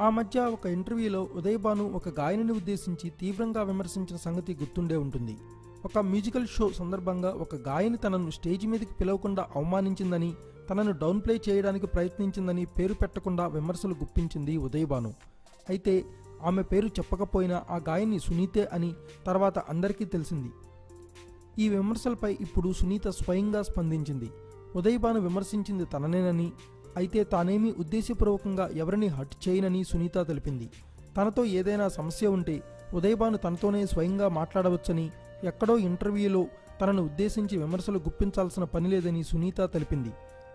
ఆ మధ్య ఒక ఇంటర్వ్యూలో ఉదయభాను ఒక గాయనిని ఉద్దేశించి తీవ్రంగా విమర్శించిన సంగతి గుర్తుండే ఉంటుంది. ఒక మ్యూజికల్ షో సందర్భంగా ఒక గాయని తనను స్టేజ్ మీదకి పిలవకుండా అవమానించిందని తనను డౌన్ ప్లే చేయడానికి ప్రయత్నించిందని పేరు పెట్టకుండా విమర్శలు గుప్పించింది ఉదయభాను. అయితే ఆమె పేరు చెప్పకపోయినా ఆ గాయని సునీతే అని తర్వాత అందరికీ తెలిసింది. ఈ విమర్శలపై ఇప్పుడు సునీత స్వయంగా స్పందించింది. ఉదయభాను విమర్శించింది తననేనని అయితే తానేమీ ఉద్దేశపూర్వకంగా ఎవరిని హట్ చేయనని సునీత తెలిపింది. తనతో ఏదైనా సమస్య ఉంటే ఉదయభాను తనతోనే స్వయంగా మాట్లాడవచ్చని ఎక్కడో ఇంటర్వ్యూలో తనను ఉద్దేశించి విమర్శలు గుప్పించాల్సిన పని లేదని సునీత తెలిపింది.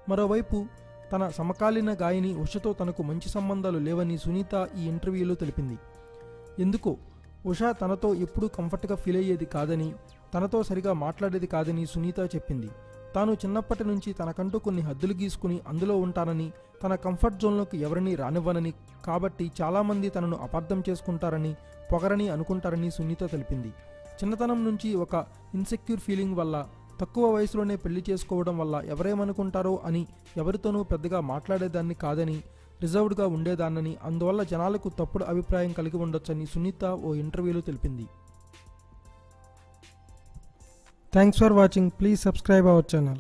మరోవైపు తన సమకాలీన గాయని ఉషతో తనకు మంచి సంబంధాలు లేవని సునీత ఈ ఇంటర్వ్యూలో తెలిపింది. ఎందుకో ఉష తనతో ఎప్పుడూ కంఫర్ట్గా ఫీల్ అయ్యేది కాదని తనతో సరిగా మాట్లాడేది కాదని సునీత చెప్పింది. తాను చిన్నప్పటి నుంచి తనకంటూ కొన్ని హద్దులు గీసుకుని అందులో ఉంటానని తన కంఫర్ట్ జోన్లోకి ఎవరిని రానివ్వనని కాబట్టి చాలామంది తనను అపార్థం చేసుకుంటారని పొగరని అనుకుంటారని సునీత తెలిపింది. చిన్నతనం నుంచి ఒక ఇన్సెక్యూర్ ఫీలింగ్ వల్ల తక్కువ వయసులోనే పెళ్ళి చేసుకోవడం వల్ల ఎవరేమనుకుంటారో అని ఎవరితోనూ పెద్దగా మాట్లాడేదాన్ని కాదని రిజర్వ్డ్గా ఉండేదాన్నని అందువల్ల జనాలకు తప్పుడు అభిప్రాయం కలిగి ఉండొచ్చని సునీత ఓ ఇంటర్వ్యూలో తెలిపింది. Thanks for watching. Please subscribe our channel.